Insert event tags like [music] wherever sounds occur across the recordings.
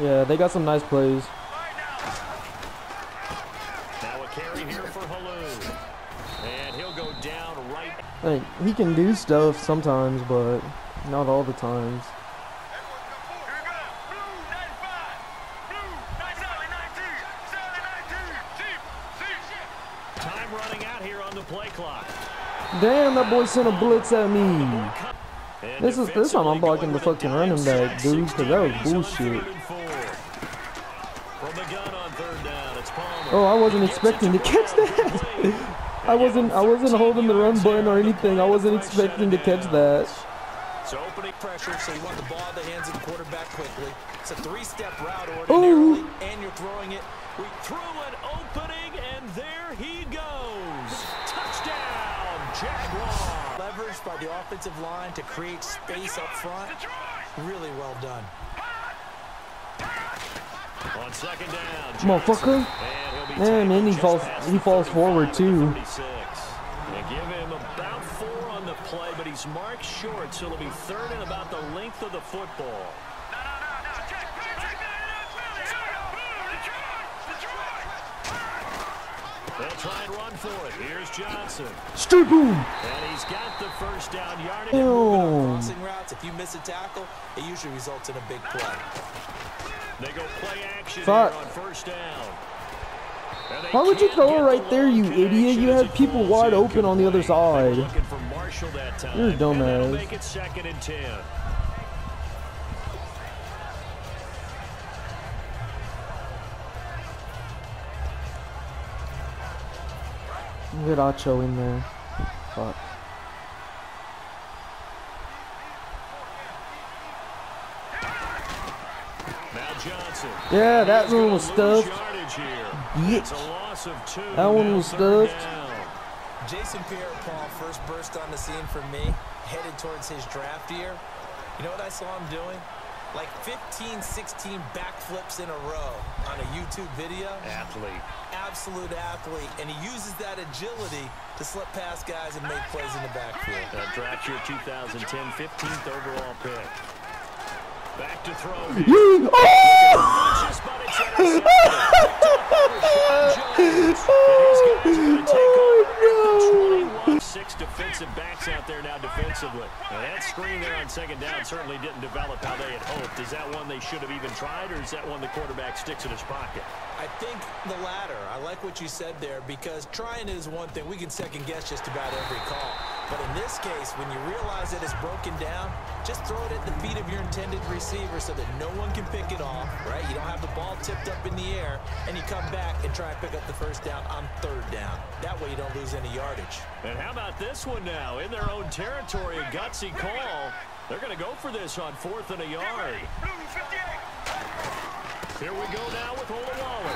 Yeah, they got some nice plays. Now a carry here for Helu. And he'll go down right. Like, he can do stuff sometimes, but not all the times. Time running out here on the play clock. Damn, that boy sent a blitz at me. This is this time I'm blocking the fucking running back, dude, because that was bullshit. third and four. From the gun on third down, it's Palmer. Oh, I wasn't expecting to catch that. I wasn't I wasn't holding the run button or anything. I wasn't expecting to catch that. So opening pressure, so you want the ball in the hands of the quarterback quickly. It's a three-step route Ooh. ordinarily, oh. and you're throwing it. We threw an opening, and there he goes. Touchdown, Jaguar. Leveraged by the offensive line to create space up front. Really well done. On second Motherfucker. And he'll Man, tackled and he falls he falls forward, too. They give him about four on the play, but he's marked short, so it'll be third and about the length of the football. They'll try and run for it. Here's Johnson. Straight. And he's got the first down yardage. Boom. Crossing routes, if you miss a tackle, it usually results in a big play. They go play action Fuck. here on first down. Why would you throw it right the there, you idiot? You as had people wide open on the other incomplete. They were side. Looking for Marshall that time. You're a dumbass. Get Acho in there. Fuck. Yeah, that one was stuffed. Bitch. It's a loss of two. That one was stuffed. Jason Pierre-Paul first burst on the scene for me, headed towards his draft year. You know what I saw him doing? Like 15, 16 backflips in a row on a YouTube video. Athlete. Absolute athlete, and he uses that agility to slip past guys and make plays in the backfield. That draft year 2010 15th overall pick. Back to throw. [laughs] Oh! [laughs] [laughs] Just but it's intercepted. Jones. And his guys are going to take Oh, over. 21 defensive backs out there now defensively. Now that screen there on second down certainly didn't develop how they had hoped. Is that one they should have even tried, or is that one the quarterback sticks in his pocket? I think the latter. I like what you said there because trying is one thing. We can second guess just about every call. But in this case, when you realize it's broken down, just throw it at the feet of your intended receiver so that no one can pick it off, right? You don't have the ball tipped up in the air, and you come back and try and pick up the first down on third down. That way you don't lose any yardage. And how about this one now? In their own territory, a gutsy call. They're going to go for this on fourth and a yard. Here we go now with Olawale.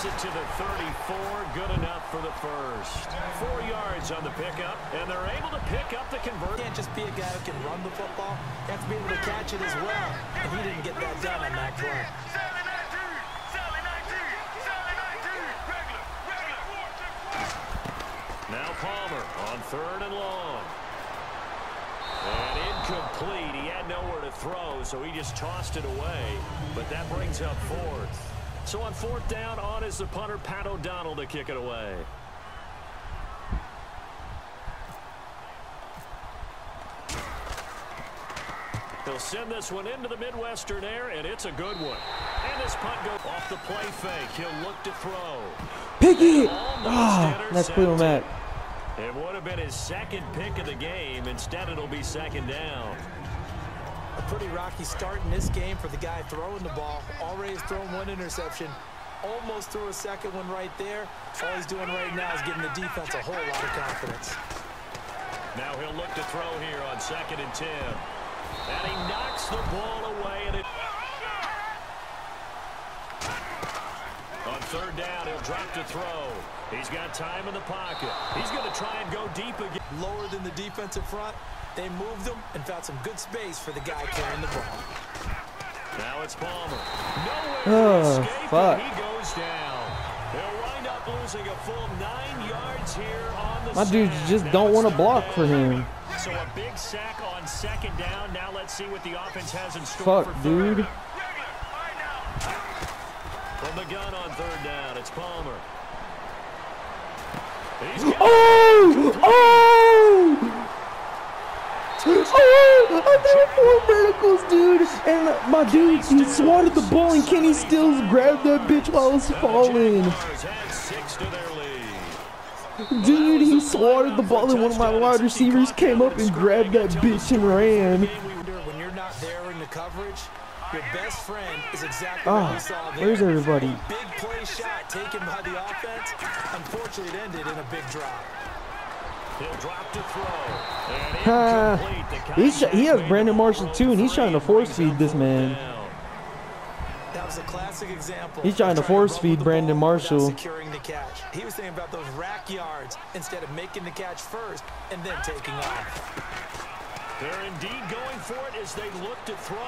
Gets it to the 34. Good enough for the first. Four yards on the pickup, and they're able to pick up the conversion. can't just be a guy who can run the football. You have to be able to catch it as well. And he didn't get that done on that play. Now Palmer on third and long. And incomplete. He had nowhere to throw, so he just tossed it away. But that brings up fourth. So on fourth down, on is the punter, Pat O'Donnell, to kick it away. He'll send this one into the Midwestern air, and it's a good one. And this punt goes off the play fake. He'll look to throw. Pick it! Almost Ah, that's Cleo Mack. It would have been his second pick of the game. Instead, it'll be second down. A pretty rocky start in this game for the guy throwing the ball. Already has thrown one interception. Almost threw a second one right there. All he's doing right now is giving the defense a whole lot of confidence. Now he'll look to throw here on second and 10. And he knocks the ball away. And it... On third down, he'll drop to throw. He's got time in the pocket. He's going to try and go deep again. Lower than the defensive front. They moved him and found some good space for the guy carrying the ball. Now it's Palmer. Nowhere Oh, to ah, fuck. he goes down. He'll wind up losing a full nine yards here on the My dudes sack. just Now don't want to block for him. So a big sack on second down. Now let's see what the offense has in store Fuck, for third. dude. From the gun on third down, it's Palmer. Oh! Oh! Oh! I threw four verticals, dude. And my dude, he swatted the ball and Kenny Stills grabbed that bitch while it was falling. Dude, he swatted the ball and one of my wide receivers came up and grabbed that bitch and ran. When you're not there in the coverage, your best friend is exactly what we saw there. where's everybody? Big play shot taken by the offense. Unfortunately, it ended in a big drop. He'll drop to throw. And Ha. incomplete. The He's he has Brandon Marshall too, and he's trying to force feed this man. That was a classic example. He's trying to to force feed Brandon Marshall. Securing the catch. He was thinking about those rack yards instead of making the catch first and then taking off. They're indeed going for it as they look to throw.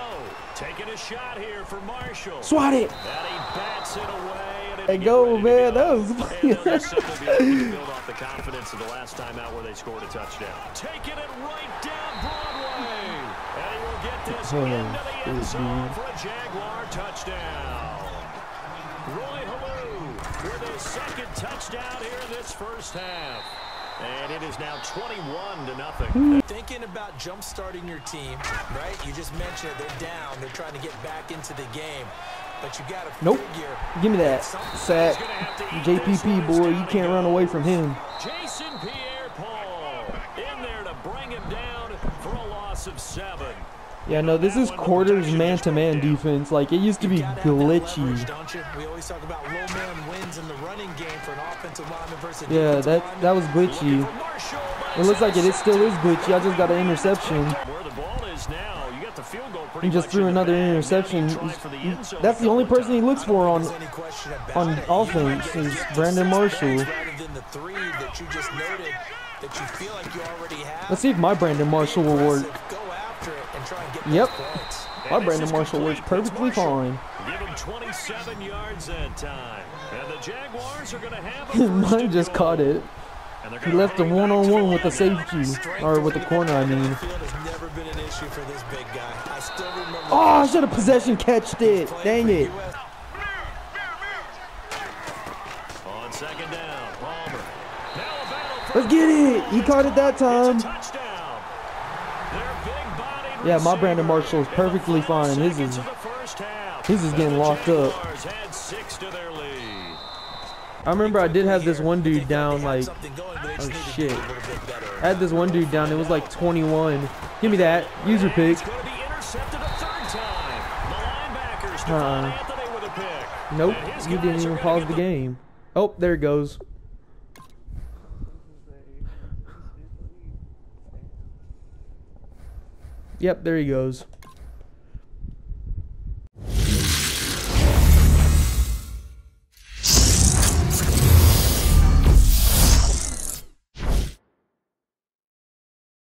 Taking a shot here for Marshall. Swat it! And he bats it away. And Hey, it'll get go, ready to man. go. That was And they'll just simply be able to [laughs] build off the confidence of the last time out where they scored a touchdown. Taking it right down Broadway. And he will get this Oh, into the end zone dude. for a Jaguar touchdown. Roy Helu with his second touchdown here in this first half. And it is now 21 to nothing. Thinking about jump-starting your team, right? You just mentioned it. They're down. They're trying to get back into the game. But you got to Nope. figure Give me that. Sack. JPP, boy, you can't run away from him. Jason Pierre-Paul in there to bring him down for a loss of seven. Yeah, no, this is quarters man-to-man defense. Like, it used to be You gotta have that leverage, glitchy. don't you? We always talk about low man wins in the running game for an offensive lineman versus Yeah, that that was glitchy. for Marshall, but It looks like it, it still is glitchy. I just got an interception. Where the ball is now, you got the field goal pretty He just threw another bag. Now you interception. try for the end zone That's the only person he looks for on There's any question about on offense is Brandon Marshall. plays Rather than the three that you just noted that you feel like you already have. Let's see if my Brandon Marshall will work. And try and get Yep. those points. My And Brandon Marshall works perfectly Marshall. fine. Give him 27 yards that time. And the Jaguars are going to have a first Mine just goal. caught it. He left a hurry back to one-on-one with the safety, or with the corner, I mean. Field has never been an issue for this big guy. I still remember. Oh, I should have possession catched it. Dang it. On second down, Palmer. Now a battle for Let's get it. He caught it that time. Touchdown. Their big-bodied Yeah, my Brandon Marshall is perfectly fine. His is- of the first half. his is getting locked up. Jaguars had six to their lead. I remember I did have this one dude down like something going, but they oh, just needed to shit. do a little bit better. I had this one dude down. It was like 21. Give me that user pick. It's going to be intercepted a third time. The linebackers, Stephon. Anthony with a pick. Nope, you didn't even pause the game. Oh, there it goes. Yep, there he goes.